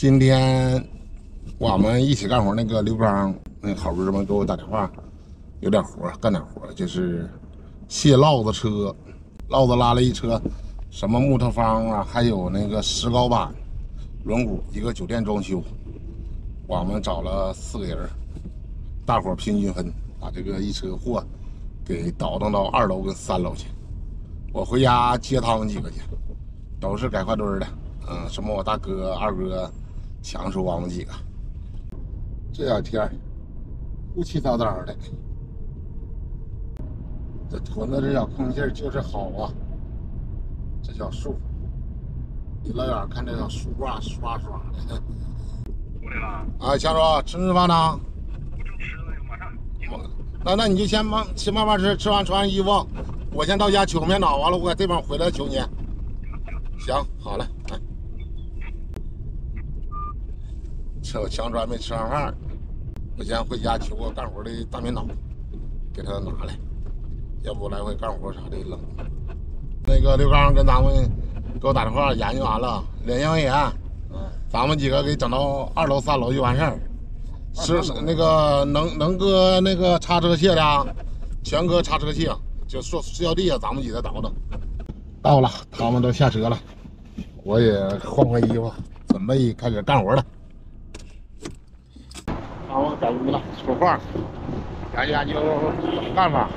今天我们一起干活那个刘刚，那好哥们给我打电话，有点活干点活就是卸烙子车，烙子拉了一车，什么木头方啊，还有那个石膏板、轮毂，一个酒店装修。我们找了四个人，大伙平均分，把这个一车货给倒腾到二楼跟三楼去。我回家接他们几个去，都是改快墩的，嗯，什么我大哥、二哥。强叔，我们几个，这两天雾气糟糟的，这屯子这小空气就是好啊。这小树，一老远看这小树挂刷刷的。过来了。啊，强叔，吃吃饭呢？我正吃呢，马上。那那你就先慢，先慢慢吃，吃完穿上衣服，我先到家取个棉袄，完了我搁这边回来求你。行，好嘞。我强还没吃上饭，我先回家取个干活的大棉袄，给他拿来，要不来回干活啥的冷。那个刘刚跟咱们给我打电话研究完了，两千块钱，咱们几个给整到二楼三楼就完事儿。是那个能能搁那个叉车卸的，全搁叉车卸，就塑塑料地啊，咱们几个倒腾。到了，他们都下车了，我也换换衣服，准备开始干活了。好，找屋了，说话，研究研究怎么干法。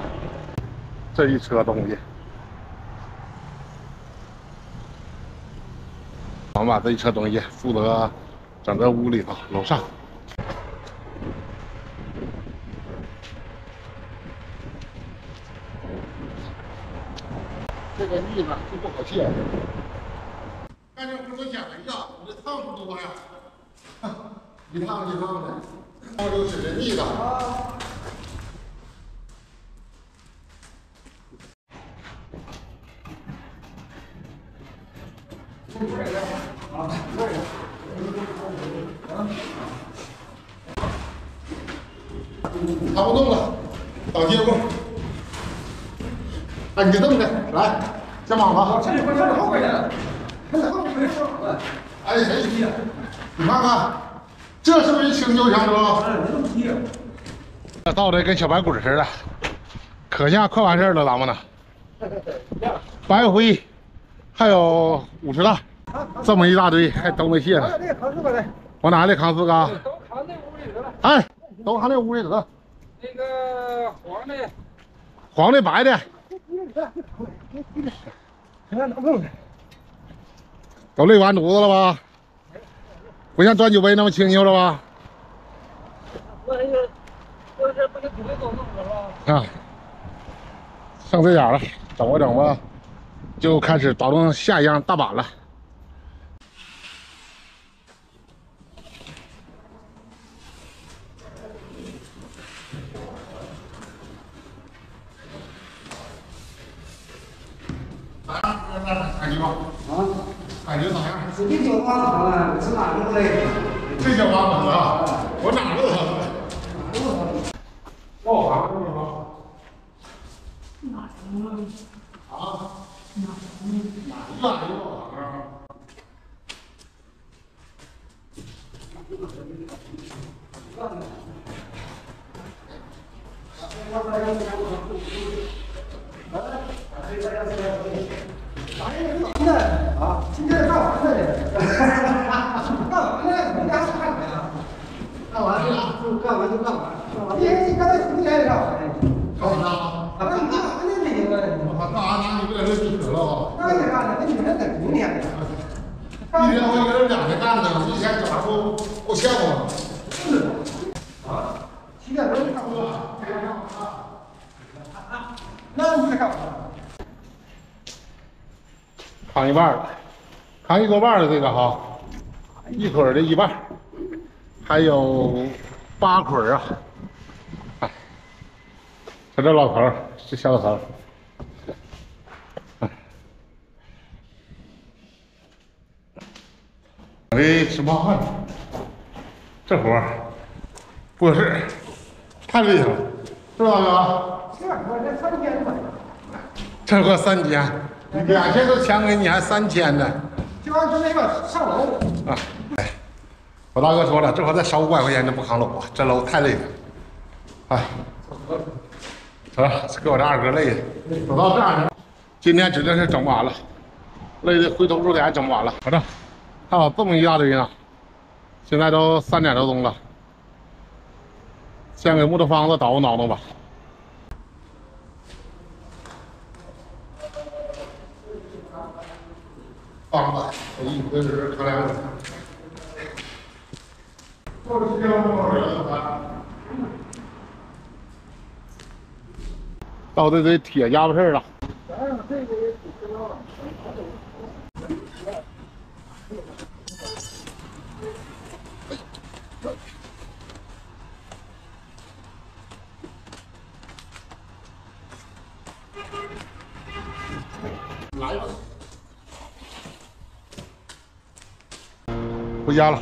这一车东西，我们把这一车东西负责整个屋里头楼上。这个腻子就不好卸。干这活多简单呀，我这趟不多呀，一趟一趟的。澳洲是人腻的。他不动了，倒接棍。哎，你这么的，来，肩膀吧。这里快看后边去，看后边去。哎，谁踢？你看看。这是不是青牛强哥？这倒的跟小白鬼似的，可像快完事了，咱们呢？白灰，还有五十袋，这么一大堆，还都没卸呢。往哪里扛四个？都扛那屋里得了。哎，都扛那屋里得。那个黄的，黄的，白的。都累完犊子了吧？不像端酒杯那么轻巧了吧？啊，剩这点了，整吧整吧，就开始倒腾下一样大板了。咋样？感觉啊？感觉咋样？这脚瓜子疼了，是哪路嘞？这叫挖疼啊！我哪路疼？哪路疼？冒汗是吗？哪疼啊？啊？哪疼？哪哪里冒汗啊？啊，今天干完了的，干完了，没家看看呀？干完了，就干完就干完，干完。天，你刚才今天干完了？干完了？啊，干完了那行了。我，干啥呢？你不在这集合了吧？那也干了，那你们等明天呢？一天我一个人两天干呢，一天整还不够呛吗？是啊，七点钟就干完了。那不是干完了？扛一半了，扛一多半的这个哈，一腿的一半，还有八捆啊！哎，他这老头这小老头哎，哎，直冒汗，这活不合适，太厉害了，是吧，哥？这我这三天吧。这个三千，两千都抢给你，还三千呢。就按说那个上楼啊，哎，我大哥说了，这回再烧五百块钱就不扛楼啊，这楼太累了。哎，走了，给我这二哥累的，走到这样了，今天指定是整不完了，累的灰头土脸整不完了。瞅瞅，看好这么一大堆呢，现在都三点多钟了，先给木头方子捣鼓捣鼓吧。方子，我一回到这堆铁家伙事了。来吧，回家了，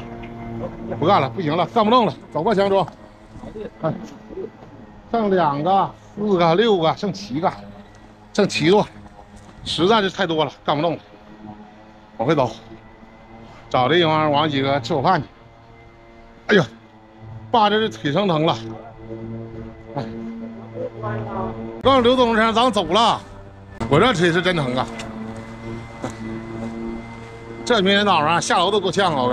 不干了，不行了，干不动了，走吧，强叔。哎，剩两个。四个、六个，剩七个，剩七多，实在是太多了，干不动了，往回走，找这地方往几个吃口饭去。哎呀，爸这是腿生疼了，哎，告诉刘东生咱走了，我这腿是真疼啊，这明天早上下楼都够呛啊，我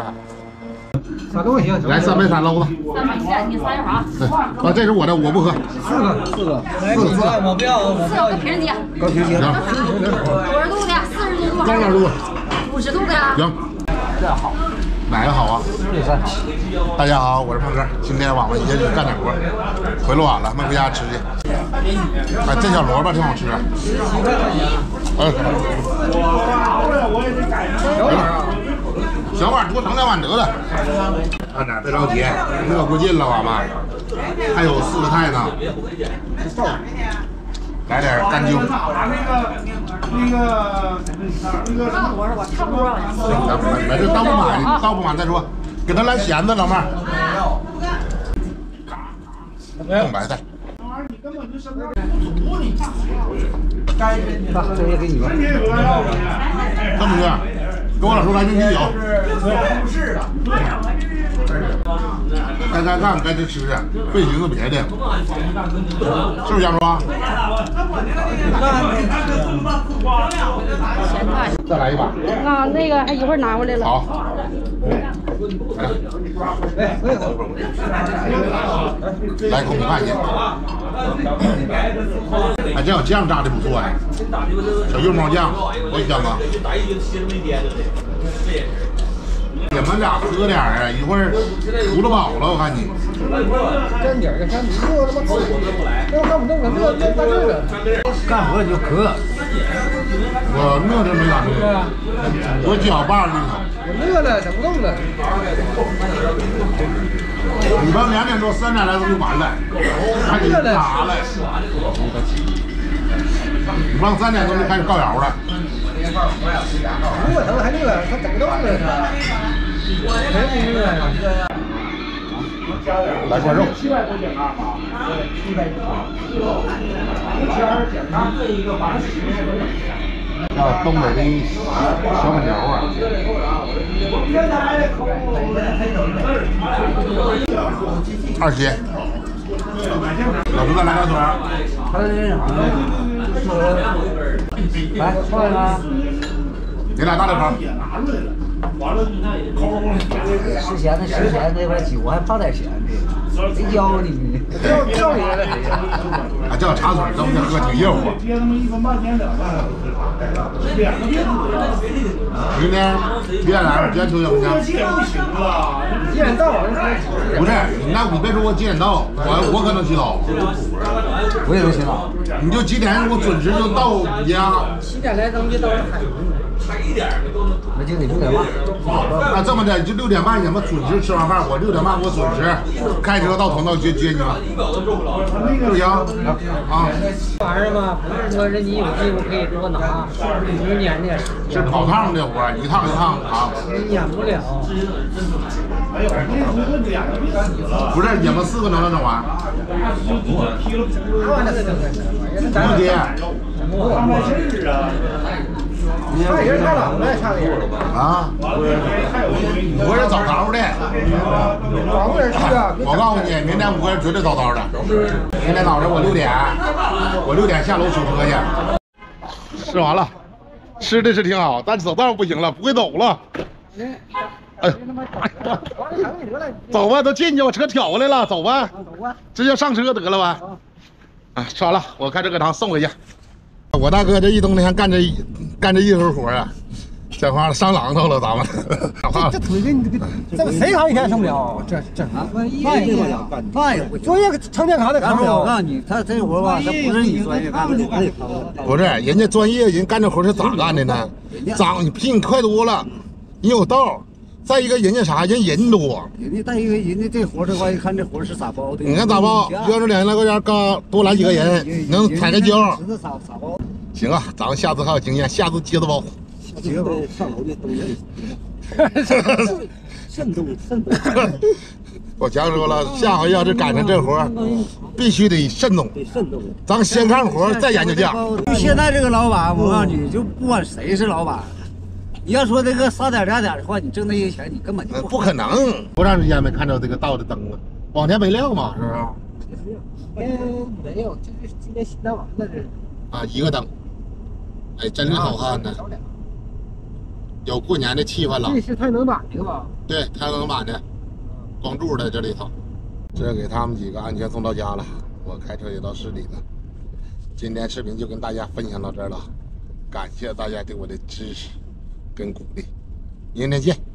看。啥东西？来三杯三搂子。三杯鲜，你三要啥？对，啊，这是我的，我不喝。四个，四个，四个，四个。我不要，我四个跟平时姐。高平行。多少度的？四十多度还是多少度？五十度的？行。这好。哪个好啊？大家好，我是胖哥，今天晚上也许干点活，回来晚了，没回家吃去。哎，这小萝卜挺好吃。嗯。我也得盛两碗得了，慢点，别着急，热不进了，我们还有四个菜呢。来点干椒。那个那个那个。差不多？差不多。来这倒不满，倒不满再说。给他来咸的，老妹儿。正白菜。大，这也给你吧。这么的。跟我俩说来瓶啤酒。该干干，该吃吃，别寻思别的，是不是杨叔？再来一把。啊，那个，还一会儿拿过来了。好。来口米饭去。哎，这小酱炸的不错呀，小油冒酱，多香啊！你们俩喝点啊，一会儿糊了饱了，我看你。干点干你我他妈头，要干不动了，干这个。干活你就渴。我饿着没咋饿，我脚把里头。我饿了，整不动了。你们两点多、三点来钟就完了，还得打了。你们三点钟就开始告窑了。我疼还饿，他整不动了他。来块肉。七百多斤啊！对，七百多。一千二减单，这一个八十。叫东北的小粉条啊。二十。老朱再来个腿。来，换一个。你俩大点口。十钱的十钱那块酒还放点钱呢，谁教你呢？教教你了谁呀？啊，叫茶水，咱们这喝挺热乎。明天几点来？几点出去？几点到？不是，那你别说我几点到，我我可能洗澡。我也能洗澡。你就几点？我准时就到家。七点来钟就到海差一点六点半。那这么的，就六点半，你们准时吃完饭，我六点半我准时开车到通道接接你们，不行啊。这玩意儿嘛，不是说是你有技术可以多拿，你撵的。是跑趟的活，一趟一趟啊。你撵不了。不是，你们四个能能整完？咱爹。差人太冷了，差点。啊！五个人早上的。早点去啊！我告诉你，明天五个人绝对早早的。明天早上我六点，我六点下楼取车去。吃完了，吃的是挺好，但走道不行了，不会走了。哎呦，走吧，都进去，我车挑过来了，走吧，直接上车得了吧。啊，吃完了，我开车搁厂送回去。我大哥这一冬天干这一干这一手活啊，讲话了上榔头了，咱们。讲话这腿跟你这个，这谁扛一天受不了？这这啥，那也不了，那也不专业成天扛的扛不了。我告诉你，他这活吧，他不是你专业干的，他得扛。不是，人家专业人干这活是咋干的呢？长你比你快多了，你有道。再一个，人家啥？人人多。人家再一个，人家这活的话，一看这活是咋包的。你看咋包？要是两千来块钱，刚多来几个人，能踩个胶。行啊，咱们下次还有经验，下次接着包。接着包，上楼的都认识。慎重，慎重。我强说了，下回要是赶上这活，必须得慎重。得慎重。咱先干活，再研究价。就现在这个老板，我告诉你，就不管谁是老板。你要说这个仨点俩点的话，你挣那些钱，你根本就不可能。多长时间没看着这个道的灯了？往年没亮嘛，是不是？嗯，没有，就是今天新搭完了这。啊，一个灯，哎，真是好看呢，有过年的气氛了。这是太能板的吧？对，太能板的，光柱在这里头。这给他们几个安全送到家了，我开车也到市里了。今天视频就跟大家分享到这儿了，感谢大家对我的支持。跟鼓励，明天见。